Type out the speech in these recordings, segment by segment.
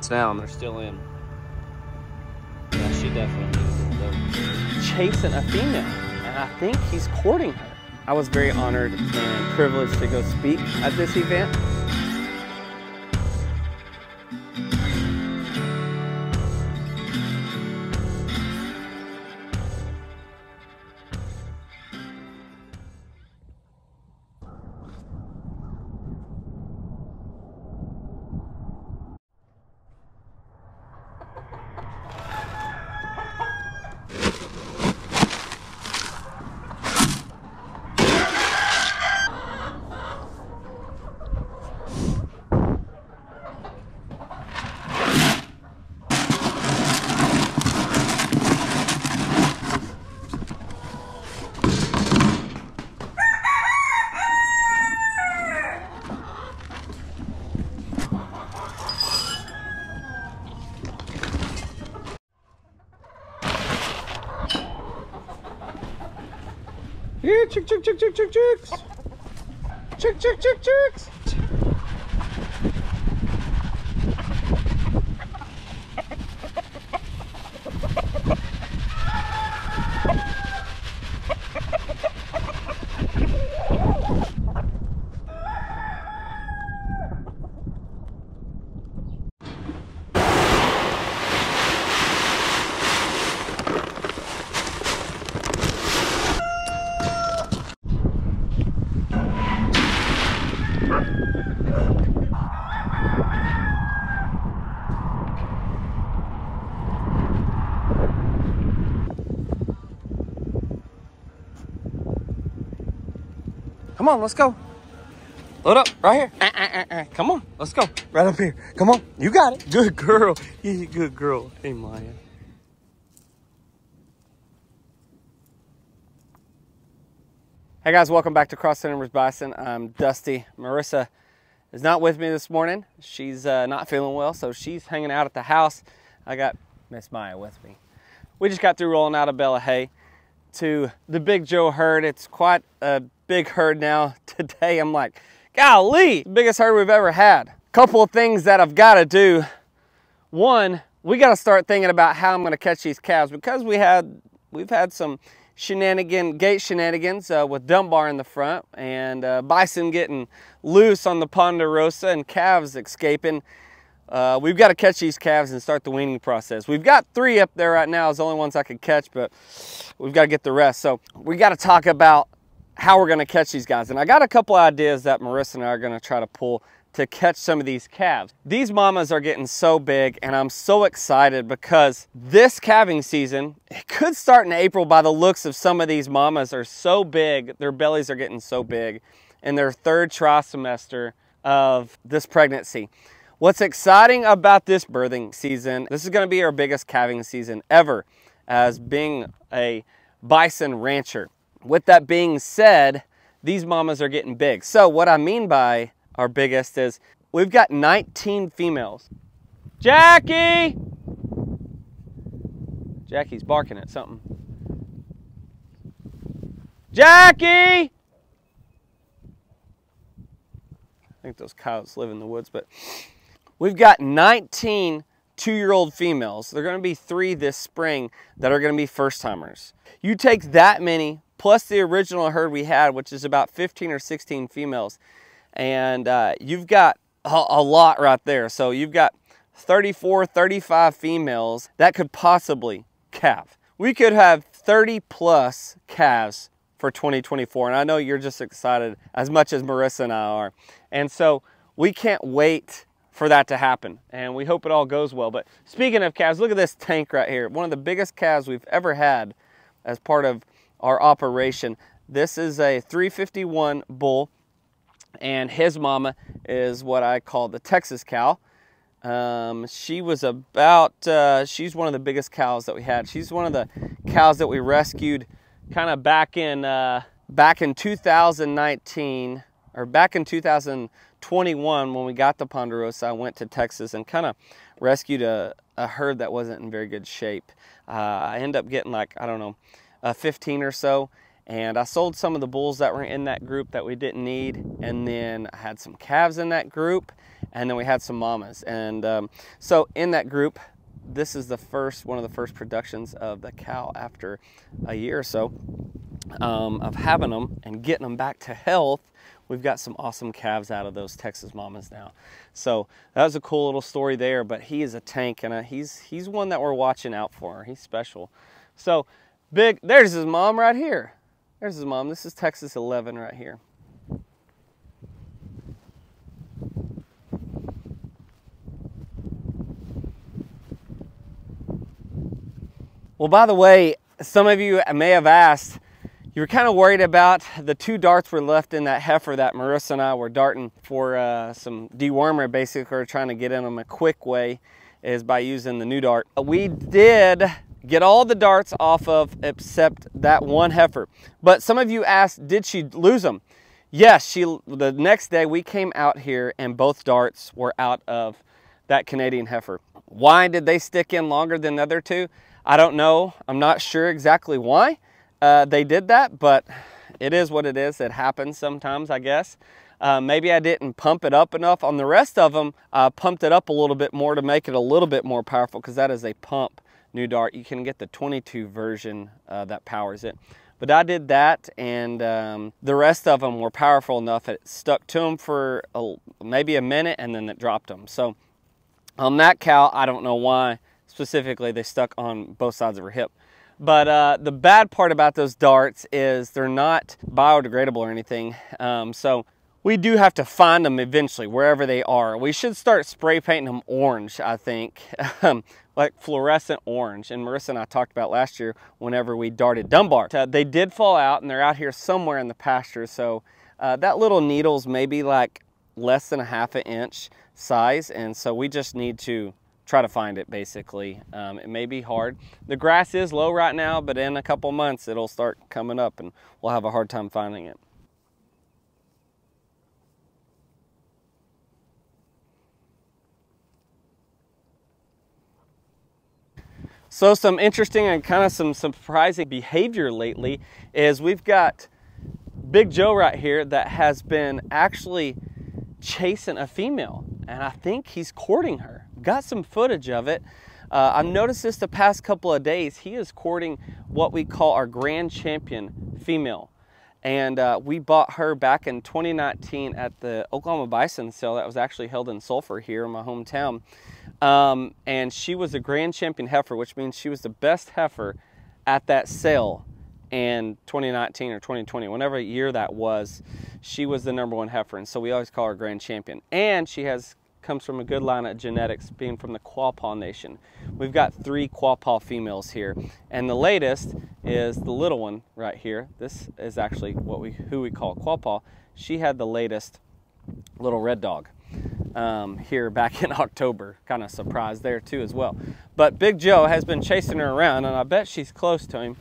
down. They're still in. Yeah, she definitely is. chasing a female, and I think he's courting her. I was very honored and privileged to go speak at this event. Chick, chick, chick, chick, chick, chicks. Chick, chick, chick, chicks. Come on, let's go. Load up right here. Uh, uh, uh, uh. Come on, let's go. Right up here. Come on, you got it. Good girl. Yeah, good girl. Hey, Maya. Hey guys, welcome back to Cross Timbers Bison. I'm Dusty. Marissa is not with me this morning. She's uh, not feeling well, so she's hanging out at the house. I got Miss Maya with me. We just got through rolling out a bale of hay to the Big Joe herd. It's quite a big herd now. Today I'm like, golly, biggest herd we've ever had. Couple of things that I've got to do. One, we got to start thinking about how I'm going to catch these calves because we had we've had some shenanigan gate shenanigans uh, with Dunbar in the front and uh, bison getting loose on the Ponderosa and calves escaping. Uh, we've got to catch these calves and start the weaning process. We've got three up there right now. It's the only ones I could catch, but we've got to get the rest. So we got to talk about how we're going to catch these guys. And I got a couple ideas that Marissa and I are going to try to pull to catch some of these calves. These mamas are getting so big and I'm so excited because this calving season, it could start in April by the looks of some of these mamas are so big, their bellies are getting so big in their third trimester of this pregnancy. What's exciting about this birthing season, this is gonna be our biggest calving season ever as being a bison rancher. With that being said, these mamas are getting big. So what I mean by our biggest is we've got 19 females. Jackie! Jackie's barking at something. Jackie! I think those cows live in the woods, but we've got 19 two-year-old females. They're gonna be three this spring that are gonna be first timers. You take that many plus the original herd we had, which is about 15 or 16 females, and uh, you've got a, a lot right there. So you've got 34, 35 females that could possibly calve. We could have 30 plus calves for 2024. And I know you're just excited as much as Marissa and I are. And so we can't wait for that to happen. And we hope it all goes well. But speaking of calves, look at this tank right here. One of the biggest calves we've ever had as part of our operation. This is a 351 bull and his mama is what I call the Texas cow. Um, she was about, uh, she's one of the biggest cows that we had. She's one of the cows that we rescued kind of back in, uh, back in 2019 or back in 2021 when we got the Ponderosa, I went to Texas and kind of rescued a, a, herd that wasn't in very good shape. Uh, I end up getting like, I don't know, 15 or so and I sold some of the bulls that were in that group that we didn't need and then I had some calves in that group and then we had some mamas. And um, so in that group, this is the first one of the first productions of the cow after a year or so um, of having them and getting them back to health. We've got some awesome calves out of those Texas mamas now. So that was a cool little story there. But he is a tank, and a, he's he's one that we're watching out for. He's special. So big. There's his mom right here. There's his mom. This is Texas 11 right here. Well, by the way, some of you may have asked, you were kind of worried about the two darts were left in that heifer that Marissa and I were darting for uh, some dewormer, basically, trying to get in them a quick way is by using the Pneu-Dart. We did get all the darts off of except that one heifer. But some of you asked, did she lose them? Yes, she. the next day we came out here and both darts were out of that Canadian heifer. Why did they stick in longer than the other two? I don't know. I'm not sure exactly why uh, they did that, but it is what it is. It happens sometimes, I guess. Uh, maybe I didn't pump it up enough. On the rest of them, I pumped it up a little bit more to make it a little bit more powerful because that is a pump Pneu-Dart. You can get the 22 version uh, that powers it. But I did that, and um, the rest of them were powerful enough it stuck to them for a, maybe a minute, and then it dropped them. So on that cow, I don't know why specifically, they stuck on both sides of her hip. But uh, the bad part about those darts is they're not biodegradable or anything. Um, so we do have to find them eventually, wherever they are. We should start spray painting them orange, I think, um, like fluorescent orange. And Marissa and I talked about last year whenever we darted Dunbar. Uh, they did fall out and they're out here somewhere in the pasture. So uh, that little needle's maybe like less than a half an inch size. And so we just need to try to find it basically. Um, it may be hard. The grass is low right now, but in a couple months it'll start coming up and we'll have a hard time finding it. So some interesting and kind of some surprising behavior lately is we've got Big Joe right here that has been actually chasing a female and I think he's courting her got some footage of it. Uh, I've noticed this the past couple of days. He is courting what we call our grand champion female. And uh, we bought her back in 2019 at the Oklahoma Bison sale that was actually held in Sulphur here in my hometown. Um, and she was a grand champion heifer, which means she was the best heifer at that sale in 2019 or 2020, whenever year that was, she was the number one heifer. And so we always call her grand champion. And she has comes from a good line of genetics, being from the Quapaw Nation. We've got three Quapaw females here, and the latest is the little one right here. This is actually what we who we call Quapaw. She had the latest little red dog um, here back in October. Kind of surprised there too as well. But Big Joe has been chasing her around, and I bet she's close to him.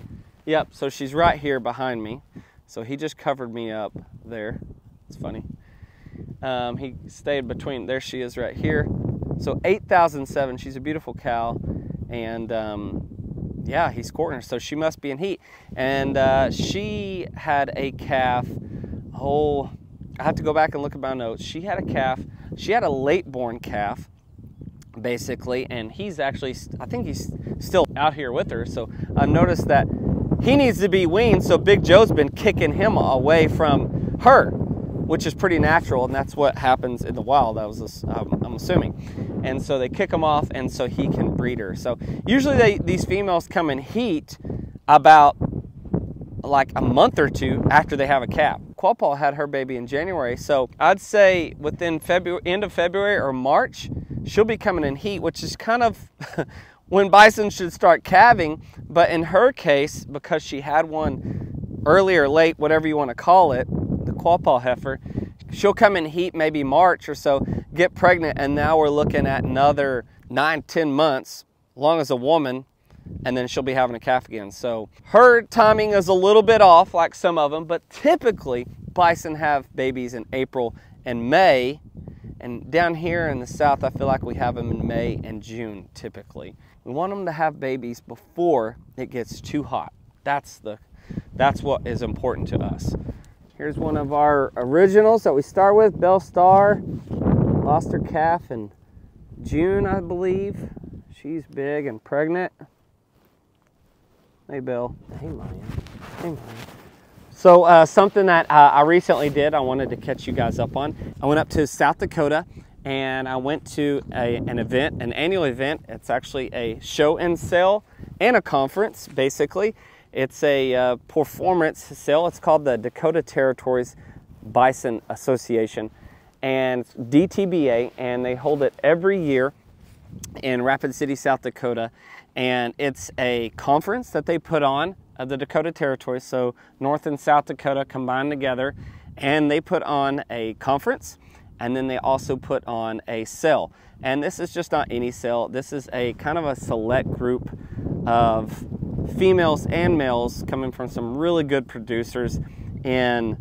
Yep, so she's right here behind me. So he just covered me up there. It's funny. Um, he stayed between, there she is right here. So 8,007, she's a beautiful cow. And um, yeah, he's courting her, so she must be in heat. And uh, she had a calf, oh, I have to go back and look at my notes. She had a calf, she had a late born calf, basically, and he's actually, I think he's still out here with her. So I noticed that he needs to be weaned, so Big Joe's been kicking him away from her which is pretty natural, and that's what happens in the wild. I was, um, I'm assuming, and so they kick him off, and so he can breed her. So usually they, these females come in heat about like a month or two after they have a calf. Quapaw had her baby in January, so I'd say within February, end of February or March, she'll be coming in heat, which is kind of when bison should start calving. But in her case, because she had one early or late, whatever you want to call it, quapaw heifer. She'll come in heat maybe March or so, get pregnant, and now we're looking at another nine, ten months, long as a woman, and then she'll be having a calf again. So her timing is a little bit off like some of them, but typically bison have babies in April and May. And down here in the south, I feel like we have them in May and June typically. We want them to have babies before it gets too hot. That's the that's what is important to us. Here's one of our originals that we start with, Bell Star. lost her calf in June, I believe. She's big and pregnant. Hey, Bill. Hey, Maya. Hey, Maya. So uh, something that uh, I recently did, I wanted to catch you guys up on. I went up to South Dakota and I went to a, an event, an annual event. It's actually a show and sell and a conference, basically. It's a uh, performance sale. It's called the Dakota Territories Bison Association and DTBA, and they hold it every year in Rapid City, South Dakota. And it's a conference that they put on of the Dakota Territories, so North and South Dakota combined together, and they put on a conference and then they also put on a sale. And this is just not any sale, this is a kind of a select group of females and males coming from some really good producers in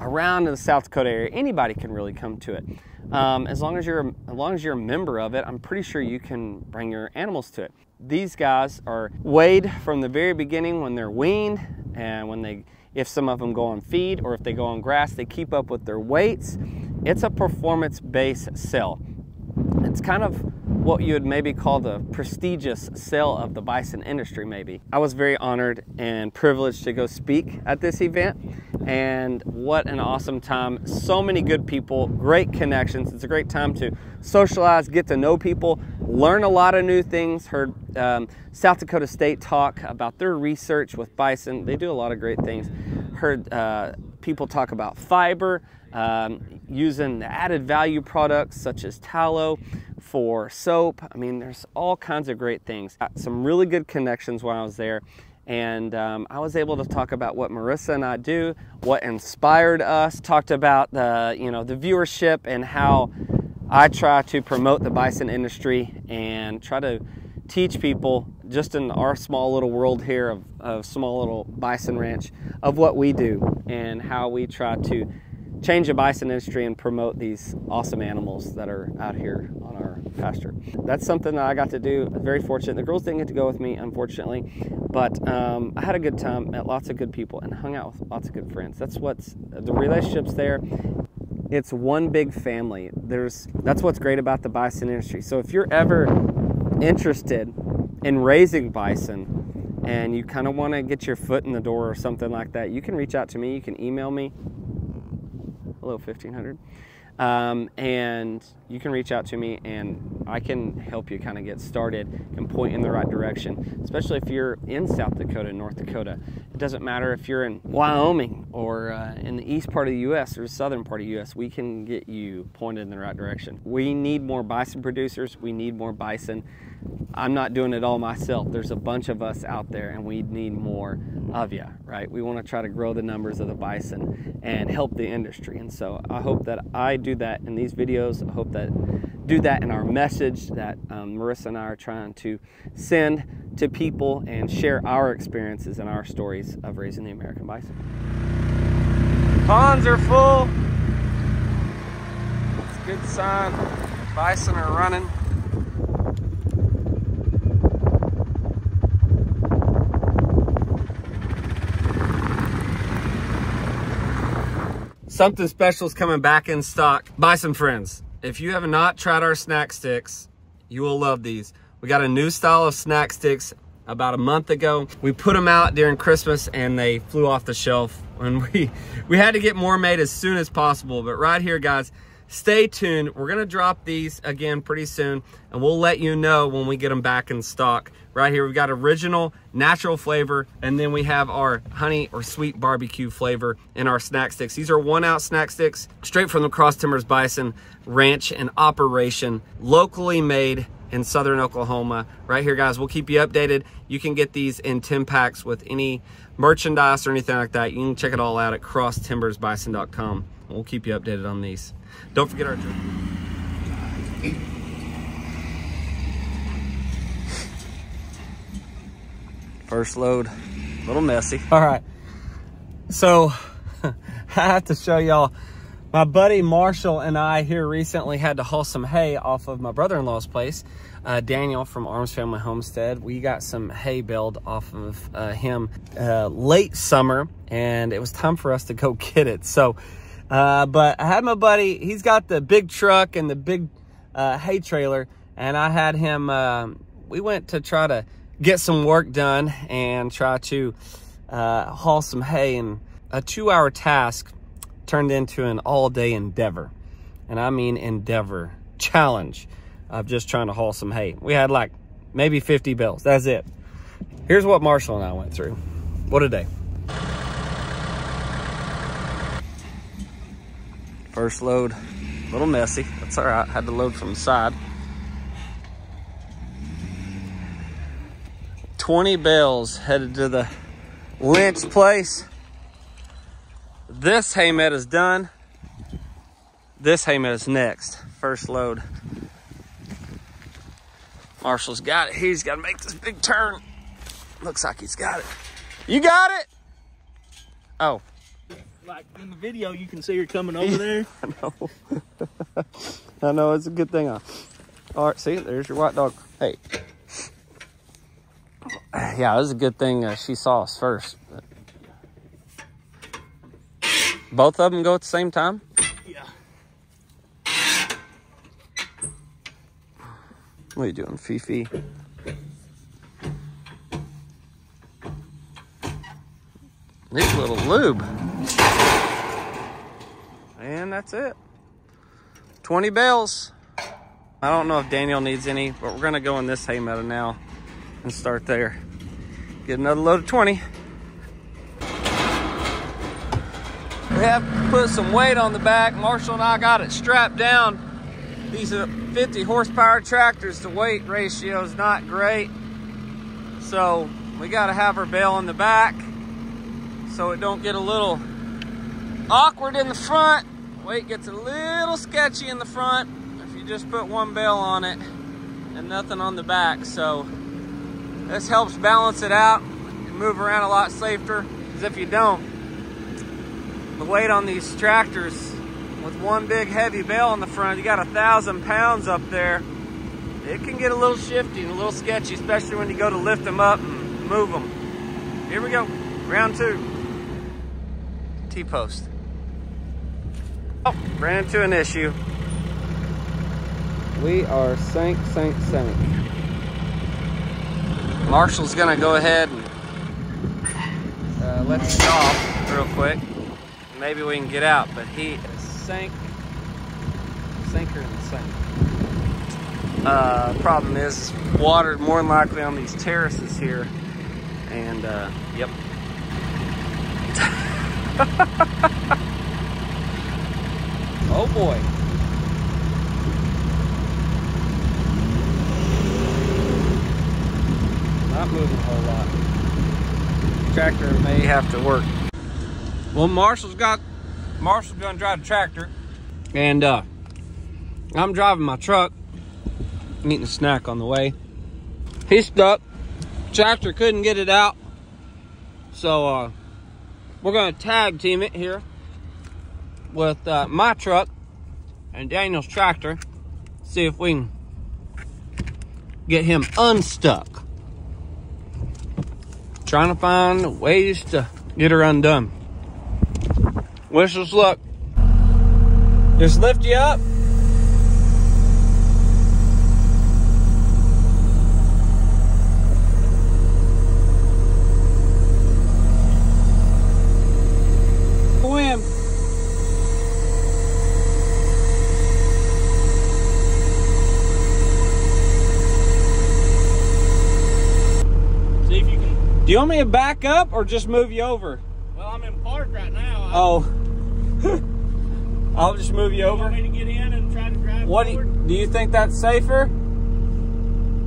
around the South Dakota area. Anybody can really come to it. Um, as long as you're as long as you're a member of it, I'm pretty sure you can bring your animals to it. These guys are weighed from the very beginning when they're weaned and when they if some of them go on feed or if they go on grass, they keep up with their weights it's a performance-based sale. It's kind of what you would maybe call the prestigious sale of the bison industry, maybe. I was very honored and privileged to go speak at this event, and what an awesome time. So many good people, great connections. It's a great time to socialize, get to know people, learn a lot of new things. Heard um, South Dakota State talk about their research with bison. They do a lot of great things. Heard uh, people talk about fiber, um, using the added value products such as tallow for soap. I mean, there's all kinds of great things. Got some really good connections when I was there. And um, I was able to talk about what Marissa and I do, what inspired us, talked about the, you know, the viewership and how I try to promote the bison industry and try to teach people just in our small little world here of, of small little bison ranch of what we do and how we try to change the bison industry and promote these awesome animals that are out here on our pasture. That's something that I got to do. Very fortunate. The girls didn't get to go with me, unfortunately, but um, I had a good time, met lots of good people, and hung out with lots of good friends. That's what's the relationships there. It's one big family. There's that's what's great about the bison industry. So if you're ever interested in raising bison and you kind of want to get your foot in the door or something like that, you can reach out to me. You can email me hello 1500 um, and you can reach out to me and I can help you kind of get started and point in the right direction, especially if you're in South Dakota, North Dakota. It doesn't matter if you're in Wyoming or uh, in the east part of the U.S. or the southern part of the U.S., we can get you pointed in the right direction. We need more bison producers, we need more bison. I'm not doing it all myself. There's a bunch of us out there and we need more of you, right? We want to try to grow the numbers of the bison and help the industry. And so I hope that I do that in these videos. I hope that do that in our message that um, Marissa and I are trying to send to people and share our experiences and our stories of raising the American bison. Ponds are full. It's a good sign. Bison are running. Something special is coming back in stock. Buy some friends, if you have not tried our snack sticks, you will love these. We got a new style of snack sticks about a month ago. We put them out during Christmas and they flew off the shelf. And we, we had to get more made as soon as possible. But right here, guys, stay tuned. We're gonna drop these again pretty soon and we'll let you know when we get them back in stock. Right here, we've got original natural flavor and then we have our honey or sweet barbecue flavor in our snack sticks. These are one ounce snack sticks straight from the Cross Timbers Bison Ranch and operation, locally made in southern Oklahoma. Right here, guys, we'll keep you updated. You can get these in 10 packs with any merchandise or anything like that. You can check it all out at crosstimbersbison.com. We'll keep you updated on these. Don't forget our First load, a little messy. All right, so I have to show y'all, my buddy Marshall and I here recently had to haul some hay off of my brother-in-law's place, uh, Daniel from Arms Family Homestead. We got some hay baled off of uh, him uh, late summer and it was time for us to go get it. So Uh, but I had my buddy, he's got the big truck and the big uh, hay trailer, and I had him, um, we went to try to get some work done and try to uh, haul some hay, and a two hour task turned into an all day endeavor. And I mean endeavor, challenge of just trying to haul some hay. We had like maybe 50 bales, that's it. Here's what Marshall and I went through. What a day. First load, a little messy. That's all right. Had to load from the side. 20 bales headed to the Lynch place. This hay is done. This hay is next. First load. Marshall's got it. He's got to make this big turn. Looks like he's got it. You got it? Oh, like in the video, you can see her coming over there. I know. I know. It's a good thing. All right, see, there's your white dog. Hey. Yeah, it was a good thing uh, she saw us first. Both of them go at the same time? Yeah. What are you doing, Fifi? Need a little lube. And that's it. 20 bales. I don't know if Daniel needs any, but we're gonna go in this hay meadow now and start there. Get another load of 20. We have put some weight on the back. Marshall and I got it strapped down. These are 50 horsepower tractors. The weight ratio is not great. So we gotta have our bale in the back so it don't get a little awkward in the front. Weight gets a little sketchy in the front if you just put one bale on it and nothing on the back. So this helps balance it out and move around a lot safer. Because if you don't, the weight on these tractors with one big heavy bale on the front, you got a thousand pounds up there. It can get a little shifty and a little sketchy, especially when you go to lift them up and move them. Here we go, round two. T-post. Oh, ran into an issue. We are sank, sank, sank. Marshall's gonna go ahead and uh, let us off real quick. Maybe we can get out, but he is sank, sinker in the sink. Uh, problem is, water more than likely on these terraces here, and uh, yep. oh boy. Not moving a whole lot. Tractor may have to work. Well, Marshall's got, Marshall's gonna drive the tractor. And uh, I'm driving my truck. I'm eating a snack on the way. He's stuck. Tractor couldn't get it out. So uh, we're gonna tag team it here with uh, my truck and Daniel's tractor. See if we can get him unstuck. Trying to find ways to get her undone. Wish us luck. Just lift you up. Swim. See if you can. Do you want me to back up or just move you over? Well, I'm in park right now. Oh. I'll just move you You over. want me to get in and try to drive What do you, do you think that's safer?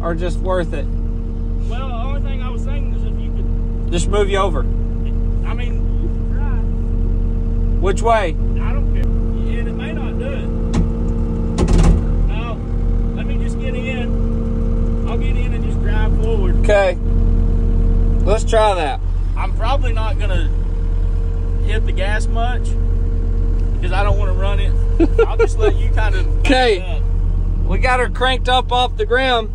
Or just worth it? Well, the only thing I was thinking is if you could. Just move you over. I mean, you can try. Which way? I don't care. And it may not do it. Now, let me just get in. I'll get in and just drive forward. Okay. Let's try that. I'm probably not gonna hit the gas much because I don't want to run it. I'll just let you kind of. Okay. We got her cranked up off the ground.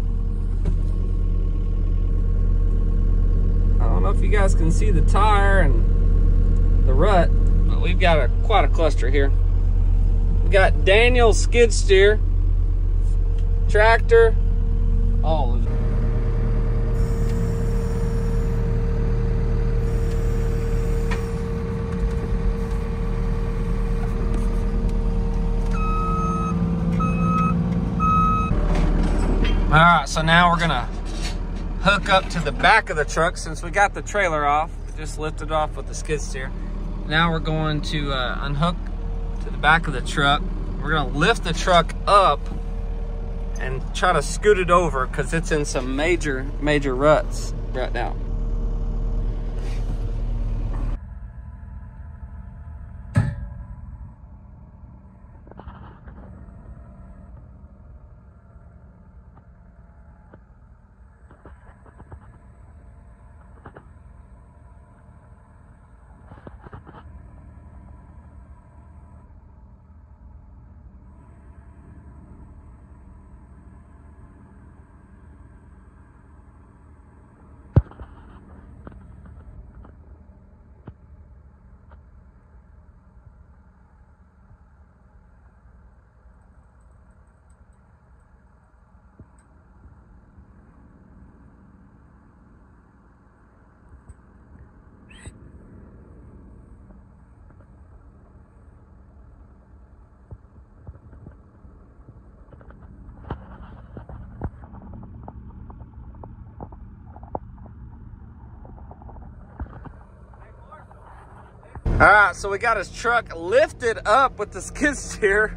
I don't know if you guys can see the tire and the rut, but we we've got a quite a cluster here. We got Daniel's skid steer, tractor, all of it. All right, so now we're gonna hook up to the back of the truck since we got the trailer off. Just lifted off with the skid steer. Now we're going to uh, unhook to the back of the truck. We're gonna lift the truck up and try to scoot it over because it's in some major, major ruts right now. All right, so we got his truck lifted up with the skid steer,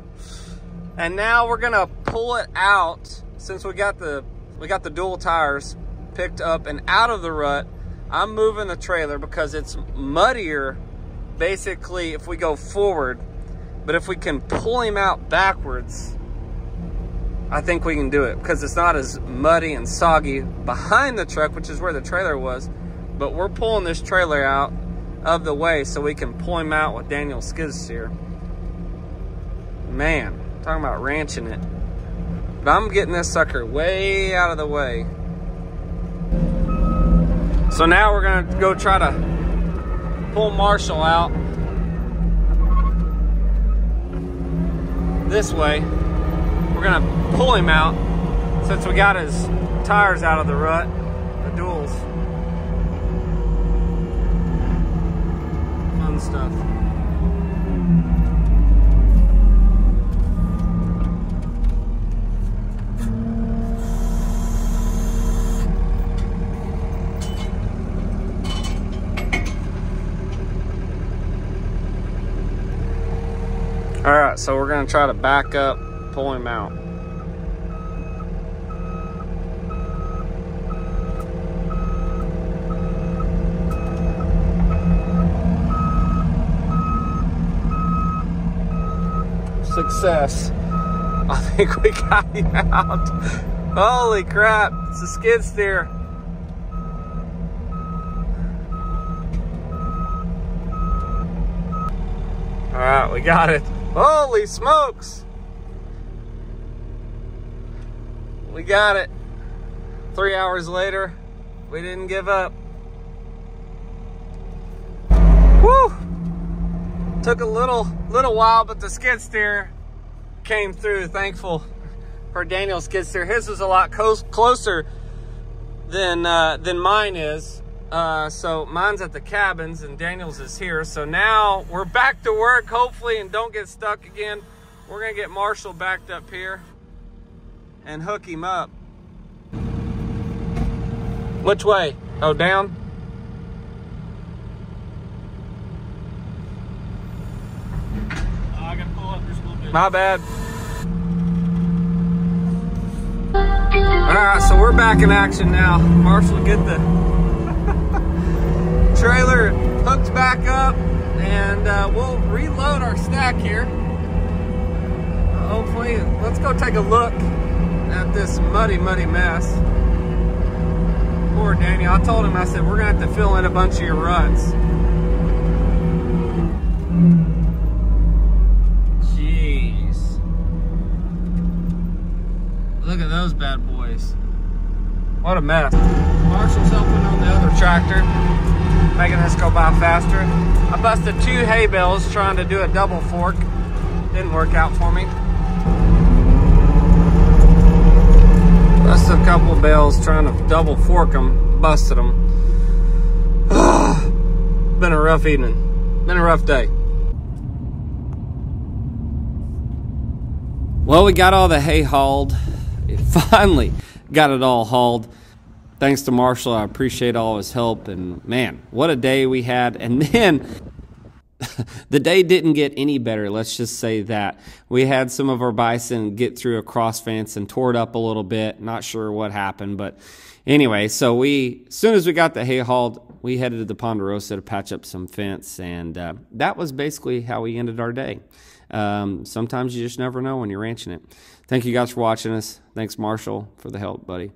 and now we're gonna pull it out since we got the we got the dual tires picked up and out of the rut. I'm moving the trailer because it's muddier, basically, if we go forward. But if we can pull him out backwards, I think we can do it because it's not as muddy and soggy behind the truck, which is where the trailer was. But we're pulling this trailer out of the way so we can pull him out with Daniel skid steer. Man, talking about ranching it. But I'm getting this sucker way out of the way. So now we're gonna go try to pull Marshall out this way. We're gonna pull him out since we got his tires out of the rut, the duals. Stuff. All right, so we're gonna try to back up, pull him out. Success. I think we got him out. Holy crap, it's a skid steer. All right, we got it. Holy smokes. We got it. Three hours later, we didn't give up. Took a little, little while, but the skid steer came through. Thankful for Daniel's skid steer. His was a lot closer than, uh, than mine is. Uh, so mine's at the cabins and Daniel's is here. So now we're back to work, hopefully, and don't get stuck again. We're gonna get Marshall backed up here and hook him up. Which way? Oh, down? Uh, I gotta pull up just a little bit. My bad. All right, so we're back in action now. Marshall, get the trailer hooked back up and uh, we'll reload our stack here. Hopefully, let's go take a look at this muddy, muddy mess. Poor Daniel. I told him, I said, we're to have to fill in a bunch of your ruts. Look at those bad boys. What a mess. Marshall's helping on the other tractor. making this go by faster. I busted two hay bales trying to do a double fork. Didn't work out for me. Busted a couple of bales trying to double fork them. Busted them. Been a rough evening. Been a rough day. Well, we got all the hay hauled. It finally got it all hauled. Thanks to Marshall, I appreciate all his help. And man, what a day we had. And then the day didn't get any better. Let's just say that we had some of our bison get through a cross fence and tore it up a little bit. Not sure what happened, but anyway, so we as soon as we got the hay hauled, we headed to the Ponderosa to patch up some fence, and uh, that was basically how we ended our day. Um, sometimes you just never know when you're ranching it. Thank you guys for watching us. Thanks, Marshall, for the help, buddy.